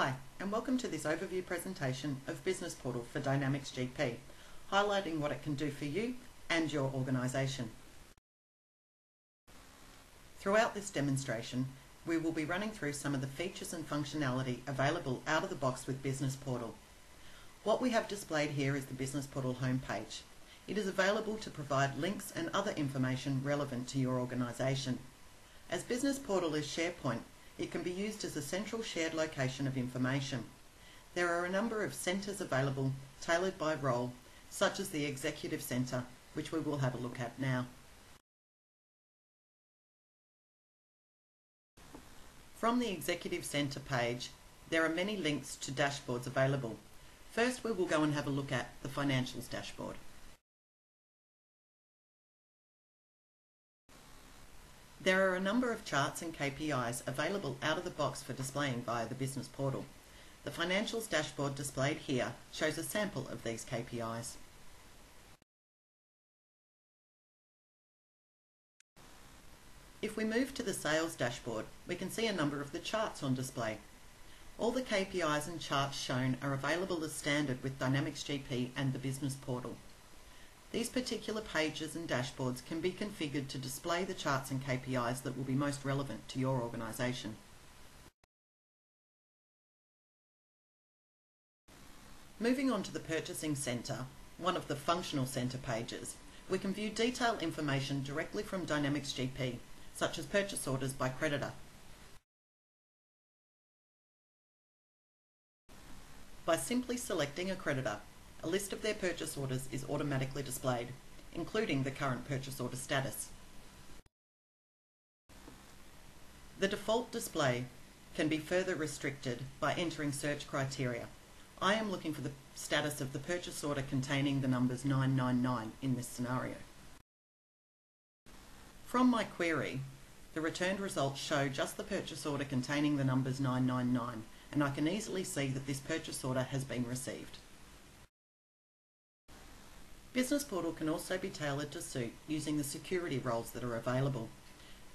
Hi, and welcome to this overview presentation of Business Portal for Dynamics GP, highlighting what it can do for you and your organisation. Throughout this demonstration, we will be running through some of the features and functionality available out of the box with Business Portal. What we have displayed here is the Business Portal homepage. It is available to provide links and other information relevant to your organisation. As Business Portal is SharePoint, it can be used as a central shared location of information. There are a number of centres available tailored by role, such as the Executive Centre, which we will have a look at now. From the Executive Centre page, there are many links to dashboards available. First, we will go and have a look at the Financials dashboard. There are a number of charts and KPIs available out of the box for displaying via the business portal. The Financials dashboard displayed here shows a sample of these KPIs. If we move to the sales dashboard, we can see a number of the charts on display. All the KPIs and charts shown are available as standard with Dynamics GP and the business portal. These particular pages and dashboards can be configured to display the charts and KPIs that will be most relevant to your organisation. Moving on to the Purchasing Centre, one of the Functional Centre pages, we can view detailed information directly from Dynamics GP, such as purchase orders by creditor. By simply selecting a creditor, a list of their purchase orders is automatically displayed, including the current purchase order status. The default display can be further restricted by entering search criteria. I am looking for the status of the purchase order containing the numbers 999 in this scenario. From my query, the returned results show just the purchase order containing the numbers 999 and I can easily see that this purchase order has been received. Business Portal can also be tailored to suit using the security roles that are available.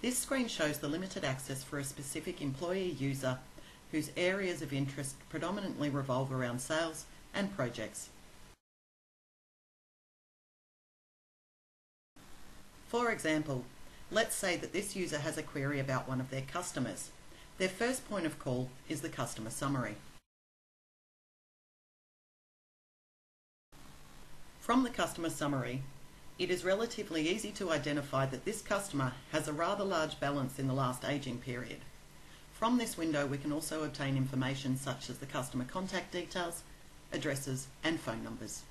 This screen shows the limited access for a specific employee user whose areas of interest predominantly revolve around sales and projects. For example, let's say that this user has a query about one of their customers. Their first point of call is the customer summary. From the customer summary, it is relatively easy to identify that this customer has a rather large balance in the last aging period. From this window we can also obtain information such as the customer contact details, addresses and phone numbers.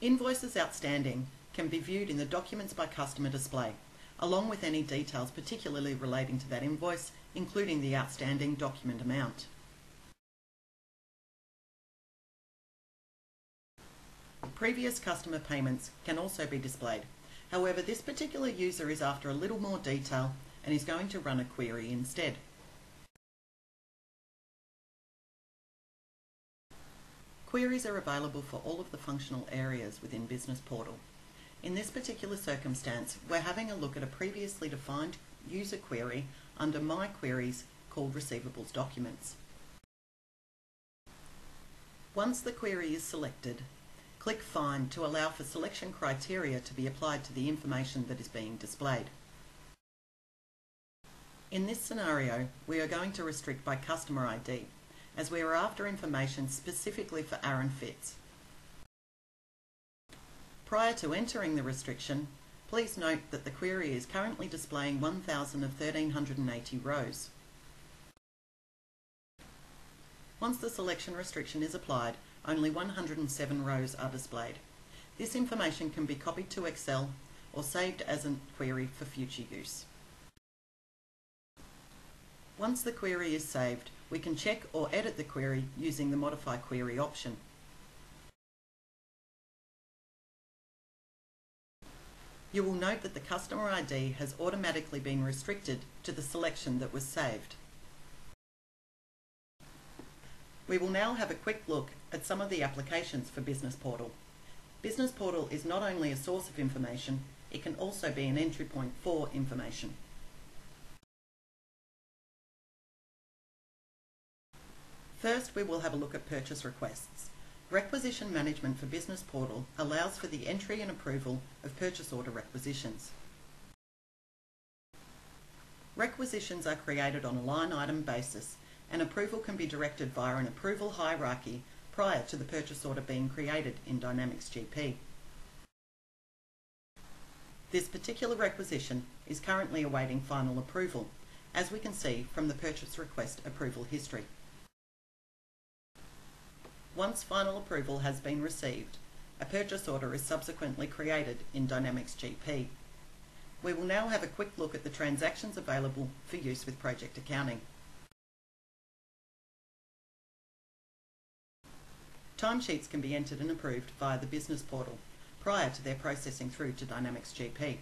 Invoices outstanding can be viewed in the Documents by Customer display, along with any details particularly relating to that invoice, including the outstanding document amount. Previous customer payments can also be displayed. However, this particular user is after a little more detail and is going to run a query instead. Queries are available for all of the functional areas within Business Portal. In this particular circumstance, we're having a look at a previously defined user query under My Queries called Receivables Documents. Once the query is selected, Click Find to allow for selection criteria to be applied to the information that is being displayed. In this scenario, we are going to restrict by customer ID, as we are after information specifically for Aaron Fitz. Prior to entering the restriction, please note that the query is currently displaying 1000 of 1380 rows. Once the selection restriction is applied, only 107 rows are displayed. This information can be copied to Excel or saved as a query for future use. Once the query is saved, we can check or edit the query using the Modify Query option. You will note that the customer ID has automatically been restricted to the selection that was saved. We will now have a quick look at some of the applications for Business Portal. Business Portal is not only a source of information, it can also be an entry point for information. First, we will have a look at purchase requests. Requisition Management for Business Portal allows for the entry and approval of purchase order requisitions. Requisitions are created on a line item basis and approval can be directed via an approval hierarchy prior to the purchase order being created in Dynamics GP. This particular requisition is currently awaiting final approval, as we can see from the purchase request approval history. Once final approval has been received, a purchase order is subsequently created in Dynamics GP. We will now have a quick look at the transactions available for use with project accounting. Timesheets can be entered and approved via the business portal prior to their processing through to Dynamics GP.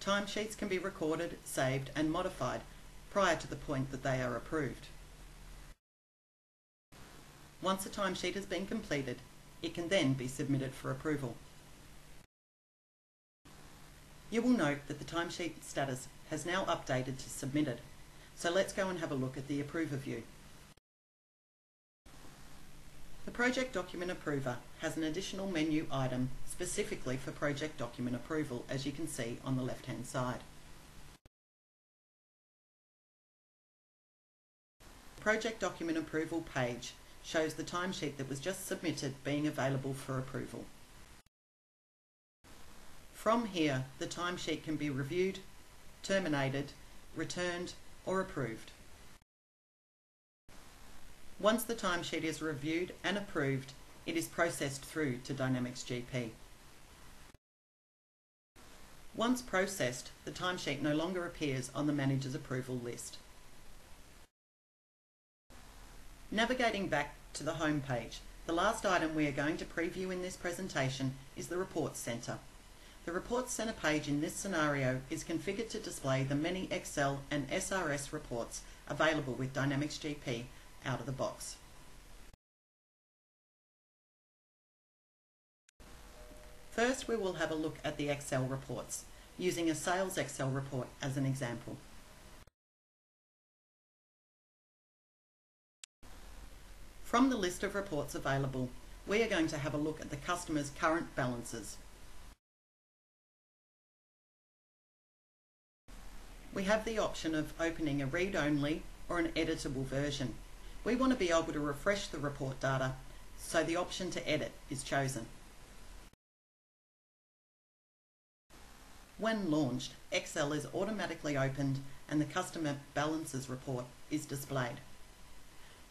Timesheets can be recorded, saved and modified prior to the point that they are approved. Once a timesheet has been completed, it can then be submitted for approval. You will note that the timesheet status has now updated to submitted, so let's go and have a look at the approver view. The Project Document Approver has an additional menu item specifically for project document approval as you can see on the left hand side. Project Document Approval page shows the timesheet that was just submitted being available for approval. From here, the timesheet can be reviewed, terminated, returned or approved. Once the timesheet is reviewed and approved, it is processed through to Dynamics GP. Once processed, the timesheet no longer appears on the manager's approval list. Navigating back to the home page, the last item we are going to preview in this presentation is the Reports Centre. The Reports Centre page in this scenario is configured to display the many Excel and SRS reports available with Dynamics GP out of the box. First we will have a look at the Excel reports, using a sales Excel report as an example. From the list of reports available, we are going to have a look at the customer's current balances. We have the option of opening a read-only or an editable version. We want to be able to refresh the report data, so the option to edit is chosen. When launched, Excel is automatically opened and the customer balances report is displayed.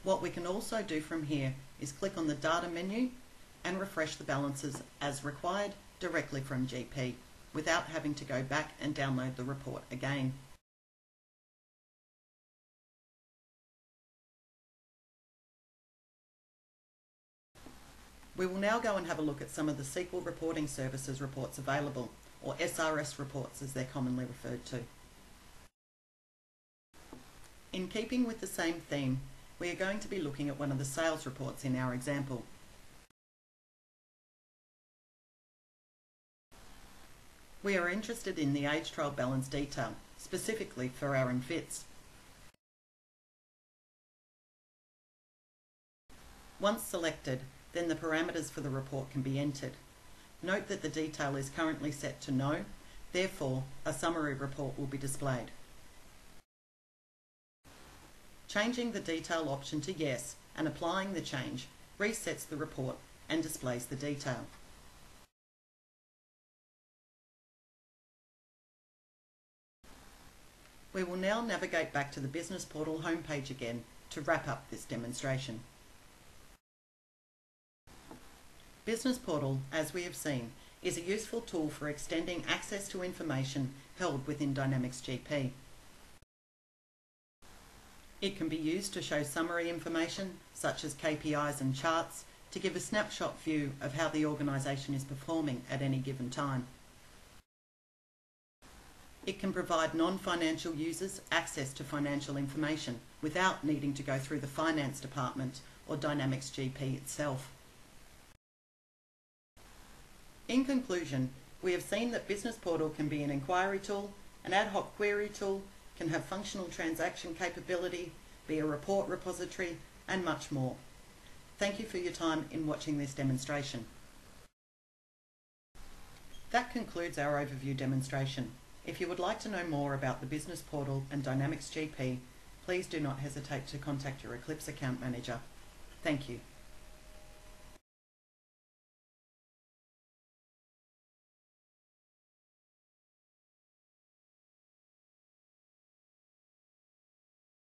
What we can also do from here is click on the data menu and refresh the balances as required directly from GP without having to go back and download the report again. We will now go and have a look at some of the SQL Reporting Services reports available, or SRS reports as they're commonly referred to. In keeping with the same theme, we are going to be looking at one of the sales reports in our example. We are interested in the age trial balance detail, specifically for Aaron Fitz. Once selected, then the parameters for the report can be entered. Note that the detail is currently set to no, therefore a summary report will be displayed. Changing the detail option to yes and applying the change resets the report and displays the detail. We will now navigate back to the Business Portal homepage again to wrap up this demonstration. Business Portal, as we have seen, is a useful tool for extending access to information held within Dynamics GP. It can be used to show summary information, such as KPIs and charts, to give a snapshot view of how the organisation is performing at any given time. It can provide non-financial users access to financial information without needing to go through the finance department or Dynamics GP itself. In conclusion, we have seen that Business Portal can be an inquiry tool, an ad hoc query tool, can have functional transaction capability, be a report repository, and much more. Thank you for your time in watching this demonstration. That concludes our overview demonstration. If you would like to know more about the Business Portal and Dynamics GP, please do not hesitate to contact your Eclipse account manager. Thank you.